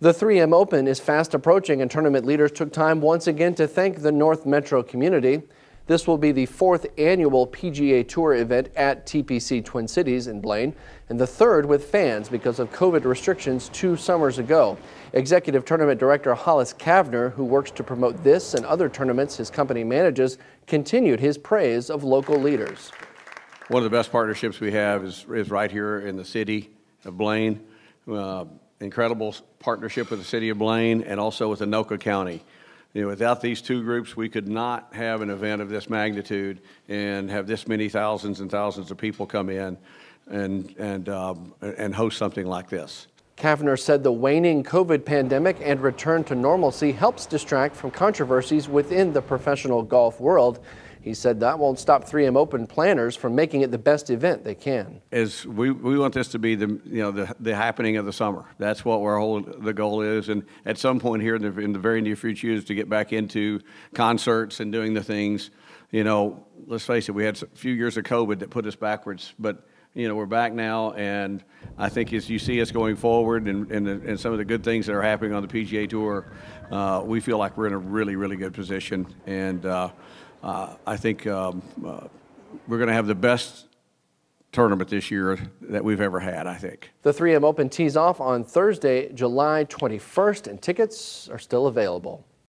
The 3M Open is fast approaching and tournament leaders took time once again to thank the North Metro community. This will be the fourth annual PGA Tour event at TPC Twin Cities in Blaine and the third with fans because of COVID restrictions two summers ago. Executive Tournament Director Hollis Cavner, who works to promote this and other tournaments his company manages, continued his praise of local leaders. One of the best partnerships we have is, is right here in the city of Blaine. Uh, incredible partnership with the city of Blaine and also with Anoka County. You know, without these two groups, we could not have an event of this magnitude and have this many thousands and thousands of people come in and, and, um, and host something like this. Cavner said the waning COVID pandemic and return to normalcy helps distract from controversies within the professional golf world. He said that won't stop 3M Open planners from making it the best event they can. As we, we want this to be the you know the, the happening of the summer. That's what our whole the goal is. And at some point here in the, in the very near future is to get back into concerts and doing the things. You know, let's face it, we had a few years of COVID that put us backwards, but you know, we're back now, and I think as you see us going forward and, and, and some of the good things that are happening on the PGA Tour, uh, we feel like we're in a really, really good position. And uh, uh, I think um, uh, we're going to have the best tournament this year that we've ever had, I think. The 3M Open tees off on Thursday, July 21st, and tickets are still available.